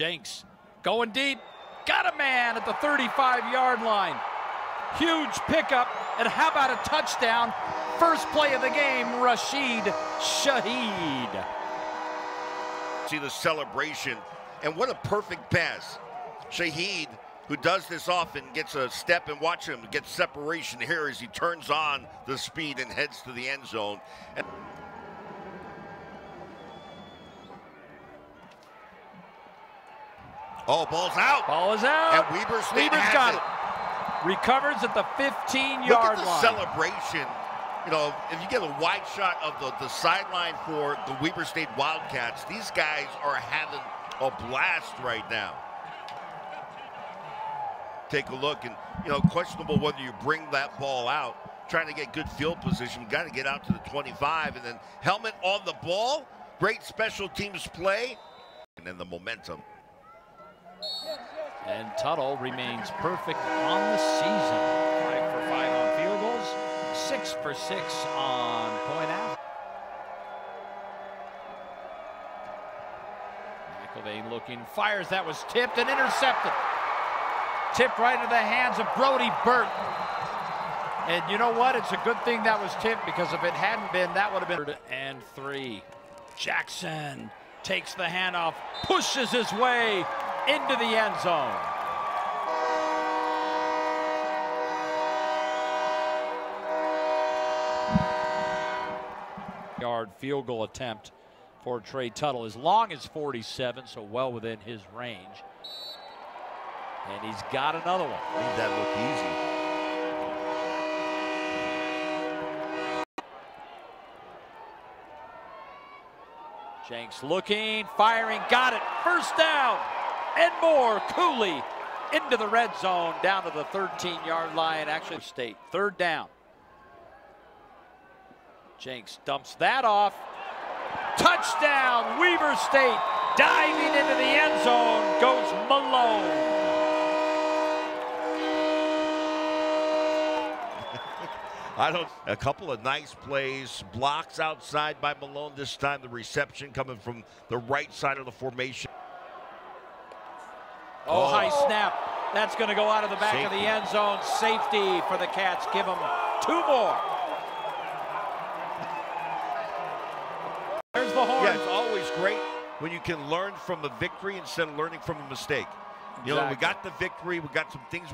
Jenks going deep. Got a man at the 35 yard line. Huge pickup. And how about a touchdown? First play of the game, Rashid Shaheed. See the celebration. And what a perfect pass. Shaheed, who does this often, gets a step and watch him get separation here as he turns on the speed and heads to the end zone. And Oh, ball's out. Ball is out. And Weber's has got it. it. Recovers at the 15-yard Look at the line. celebration. You know, if you get a wide shot of the, the sideline for the Weber State Wildcats, these guys are having a blast right now. Take a look, and you know, questionable whether you bring that ball out. Trying to get good field position, got to get out to the 25, and then helmet on the ball. Great special teams play, and then the momentum. And Tuttle remains perfect on the season. Five for five on field goals, six for six on point out. McElvain looking, fires. That was tipped and intercepted. Tipped right into the hands of Brody Burt. And you know what? It's a good thing that was tipped because if it hadn't been, that would have been. And three. Jackson takes the handoff, pushes his way into the end zone. Yard field goal attempt for Trey Tuttle, as long as 47, so well within his range. And he's got another one. Made that look easy. Jenks looking, firing, got it. First down. And more. Cooley into the red zone, down to the 13 yard line. Actually, state. Third down. Jenks dumps that off. Touchdown, Weber State. Diving into the end zone goes Malone. I don't. A couple of nice plays, blocks outside by Malone this time. The reception coming from the right side of the formation. Oh, Oh. high snap. That's going to go out of the back of the end zone. Safety for the Cats. Give them two more. There's the horn. Yeah, it's always great when you can learn from a victory instead of learning from a mistake. You know, we got the victory, we got some things